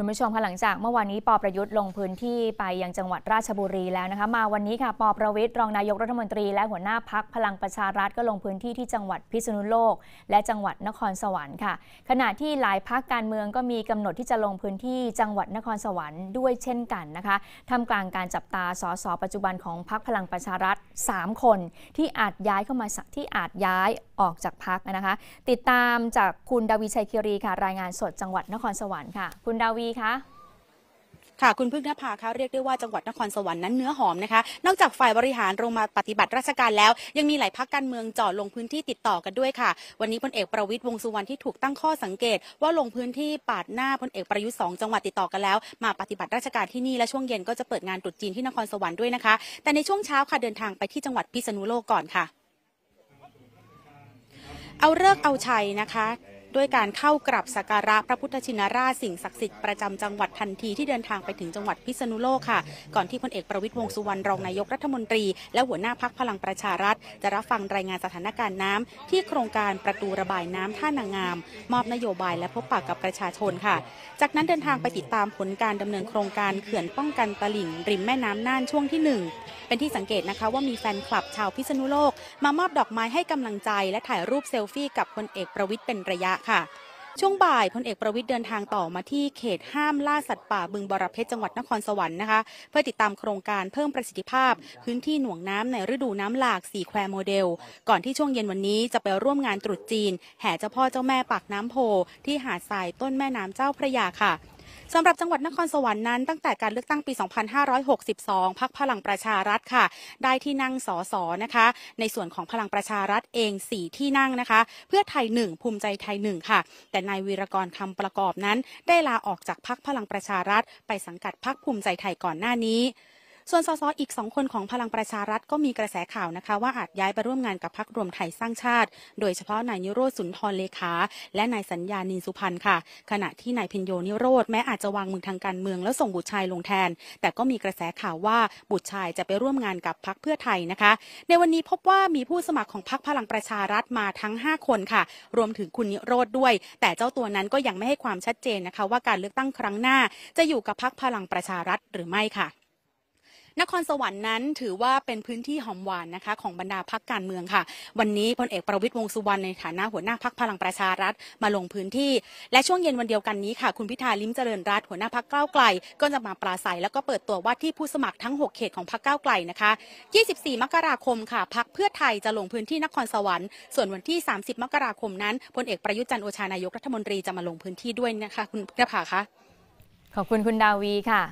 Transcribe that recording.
คุณผู้ชมคะหลังจากเมื่อวานนี้ปอประยุทธ์ลงพื้นที่ไปยังจังหวัดราชบุรีแล้วนะคะ มาวันนี้ค่ะปอประวิทย์รองนายกรัฐมนตรี และหัวหน้าพักพลังประชารัฐก็ลงพื้นที่ที่จังหวัดพิษณุโลก และจังหวัดนครสวรรค์ค่ะ ขณะที่หลายพักการเมืองก็มีกำหนดที่จะลงพื้นที่จังหวัดนครสวรรค์ด้วยเช่นกันนะคะทำกลางการจับตาสสปัจจุบันของพักพลังประชารัฐ 3 คน ที่อาจย้ายเข้ามาที่อาจย้ายออกจากพักนะคะ ติดตามจากคุณดาวีชัยคิรีค่ะ รายงานสดจังหวัดนครสวรรค์ค่ะ คุณดาวีคะค่ะคุณพึ่งนภาคะเรียกได้ว่าจังหวัดนครสวรรค์นั้นเนื้อหอมนะคะ นอกจากฝ่ายบริหารลงมาปฏิบัติราชการแล้ว ยังมีหลายพักการเมืองจ่อลงพื้นที่ติดต่อกันด้วยค่ะ วันนี้พลเอกประวิตยวงสุวรรณที่ถูกตั้งข้อสังเกต ว่าลงพื้นที่ปาดหน้าพลเอกประยุทธ์สองจังหวัดติดต่อกันแล้วมาปฏิบัติราชการที่นี่และช่วงเย็นก็จะเปิดงานตรุษจีนที่นครสวรรค์ด้วยนะคะ แต่ในช่วงเช้าค่ะเดินทางไปที่จังหวัดพิษณุโลกก่อนค่ะ เอาเลิกเอาชัยนะคะ ด้วยการเข้ากราบสักการะพระพุทธชินราชสิ่งศักดิ์สิทธิ์ประจำจังหวัดทันทีที่เดินทางไปถึงจังหวัดพิษณุโลกค่ะ ก่อนที่พลเอกประวิตยวงสุวรรณรองนายกรัฐมนตรี และหัวหน้าพักพลังประชารัฐ จะรับฟังรายงานสถานการณ์น้ำที่โครงการประตูระบายน้ำท่านางงาม มอบนโยบายและพบปะกับประชาชนค่ะ จากนั้นเดินทางไปติดตามผลการดำเนินโครงการเขื่อนป้องกันตลิ่งริมแม่น้ำน่านช่วงที่ 1 เป็นที่สังเกตนะคะว่ามีแฟนคลับชาวพิษณุโลก มามอบดอกไม้ให้กำลังใจ และถ่ายรูปเซลฟี่กับพลเอกประวิตยเป็นระยะค่ะช่วงบ่ายพลเอกประวิทย์เดินทางต่อมาที่เขตห้ามล่าสัตว์ป่าบึงบรเพชรจังหวัดนครสวรรค์นะคะ เพื่อติดตามโครงการเพิ่มประสิทธิภาพ พื้นที่หน่วงน้ำในฤดูน้ำหลากสีแควโมเดล ก่อนที่ช่วงเย็นวันนี้จะไปร่วมงานตรุษจีน แห่เจ้าพ่อเจ้าแม่ปากน้ำโพที่หาดทรายต้นแม่น้ำเจ้าพระยาค่ะ สำหรับจังหวัดนครสวรรค์นั้นตั้งแต่การเลือกตั้งปี 2562 พักพลังประชารัฐค่ะ ได้ที่นั่งสสนะคะ ในส่วนของพลังประชารัฐเอง 4 ที่นั่งนะคะ เพื่อไทย 1 ภูมิใจไทย 1 ค่ะ แต่นายวีรกรคำประกอบนั้น ได้ลาออกจากพักพลังประชารัฐ ไปสังกัดพักภูมิใจไทยก่อนหน้านี้ ส่วนสสอีกสองคนของพลังประชารัฐก็มีกระแสข่าวนะคะ ว่าอาจย้ายไปร่วมงานกับพักรวมไทยสร้างชาติ โดยเฉพาะนายนิโรธสุนทรเลขา และนายสัญญานินสุพันธ์ค่ะ ขณะที่นายพิญโยนิโรธแม้อาจจะวางมือทางการเมืองแล้วส่งบุตรชายลงแทน แต่ก็มีกระแสข่าวว่าบุตรชายจะไปร่วมงานกับพักเพื่อไทยนะคะ ในวันนี้พบว่ามีผู้สมัครของพักพลังประชารัฐมาทั้ง 5 คนค่ะ รวมถึงคุณนิโรธด้วย แต่เจ้าตัวนั้นก็ยังไม่ให้ความชัดเจนนะคะ ว่าการเลือกตั้งครั้งหน้า จะอยู่กับพักพลังประชารัฐหรือไม่ค่ะ นครสวรรค์นั้นถือว่าเป็นพื้นที่หอมหวานนะคะของบรรดาพักการเมืองค่ะ วันนี้พลเอกประวิตยวงสุวรรณในฐานะหัวหน้าพักพลังประชารัฐมาลงพื้นที่ และช่วงเย็นวันเดียวกันนี้ค่ะคุณพิธาลิ้มเจริญรัตหัวหน้าพักก้าวไกล ก็จะมาปราศัยแล้วก็เปิดตัวว่าที่ผู้สมัครทั้ง 6 เขตของพักก้าวไกลนะคะ 24 มกราคมค่ะพักเพื่อไทยจะลงพื้นที่นครสวรรค์ส่วนวันที่ 30 มกราคมนั้นพลเอกประยุทธ์จันโอชานายกรัฐมนตรีจะมาลงพื้นที่ด้วยนะคะ คุณพิธาคะขอบคุณคุณดาวีค่ะ